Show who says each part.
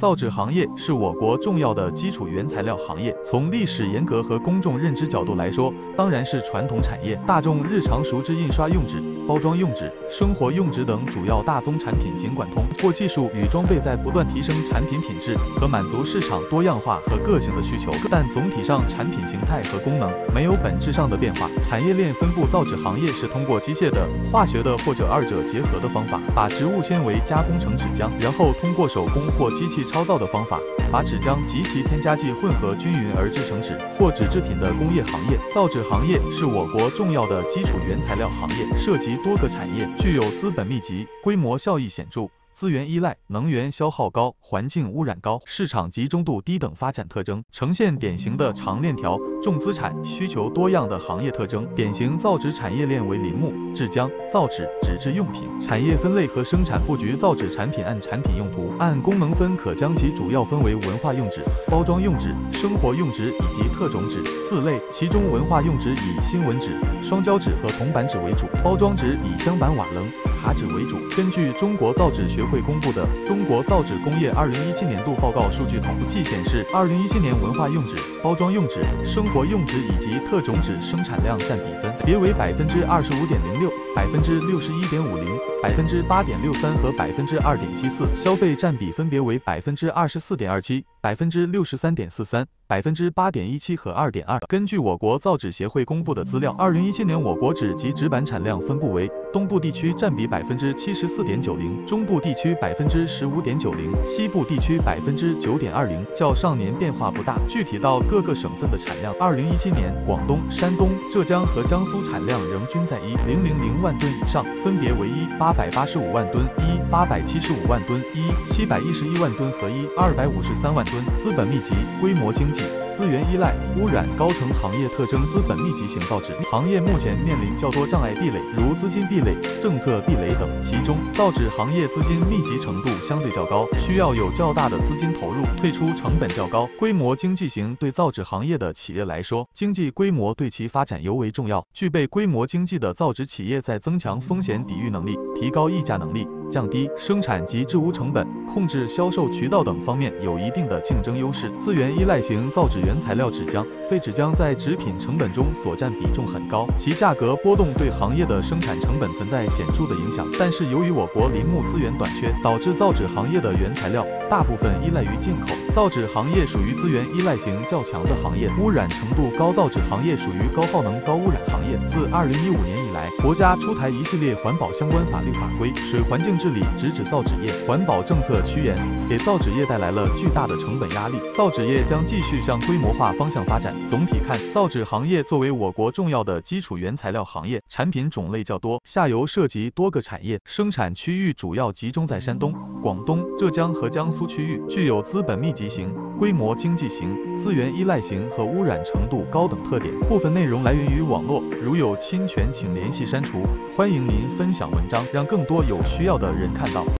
Speaker 1: 造纸行业是我国重要的基础原材料行业。从历史沿革和公众认知角度来说，当然是传统产业。大众日常熟知印刷用纸、包装用纸、生活用纸等主要大宗产品尽管通过技术与装备在不断提升产品品质和满足市场多样化和个性的需求，但总体上产品形态和功能没有本质上的变化。产业链分布造纸行业是通过机械的、化学的或者二者结合的方法，把植物纤维加工成纸浆，然后通过手工或机器超造的方法，把纸浆及其添加剂混合均匀而制成纸或纸制品的工业行业。造纸行业是我国重要的基础原材料行业，涉及多个产业，具有资本密集、规模效益显著。资源依赖、能源消耗高、环境污染高、市场集中度低等发展特征，呈现典型的长链条、重资产、需求多样的行业特征。典型造纸产业链为林木、制浆、造纸、纸质用品。产业分类和生产布局：造纸产品按产品用途、按功能分，可将其主要分为文化用纸、包装用纸、生活用纸以及特种纸四类。其中，文化用纸以新闻纸、双胶纸和铜板纸为主，包装纸以镶板瓦楞、卡纸为主。根据中国造纸学会公布的《中国造纸工业2017年度报告》数据统计显示，2017年文化用纸、包装用纸、生活用纸以及特种纸生产量占比分别为百分之二十五点零六、百分之六十一点五零、百分之八点六三和百分之二点七四，消费占比分别为百分之二十四点二七、百分之六十三点四三、百分之八点一七和二点二。根据我国造纸协会公布的资料，2017年我国纸及纸板产量分布为东部地区占比百分之七十四点九零，中部地区百分之十五点九零，西部地区百分之九点二零，较上年变化不大。具体到各个省份的产量，二零一七年广东、山东、浙江和江苏产量仍均在一零零零万吨以上，分别为一八百八十五万吨、一八百七十五万吨、一七百一十一万吨和一二百五十三万资本密集、规模经济、资源依赖、污染高层行业特征。资本密集型造纸行业目前面临较多障碍壁垒，如资金壁垒、政策壁垒等。其中，造纸行业资金密集程度相对较高，需要有较大的资金投入，退出成本较高。规模经济型对造纸行业的企业来说，经济规模对其发展尤为重要。具备规模经济的造纸企业在增强风险抵御能力、提高议价能力。降低生产及制污成本、控制销售渠道等方面有一定的竞争优势。资源依赖型造纸原材料纸浆、废纸浆在纸品成本中所占比重很高，其价格波动对行业的生产成本存在显著的影响。但是由于我国林木资源短缺，导致造纸行业的原材料大部分依赖于进口。造纸行业属于资源依赖型较强的行业，污染程度高。造纸行业属于高耗能、高污染行业。自二零一五年以来，国家出台一系列环保相关法律法规，水环境。治理直指造纸业，环保政策趋严，给造纸业带来了巨大的成本压力。造纸业将继续向规模化方向发展。总体看，造纸行业作为我国重要的基础原材料行业，产品种类较多，下游涉及多个产业，生产区域主要集中在山东、广东、浙江和江苏区域，具有资本密集型、规模经济型、资源依赖型和污染程度高等特点。部分内容来源于网络，如有侵权，请联系删除。欢迎您分享文章，让更多有需要的人看到。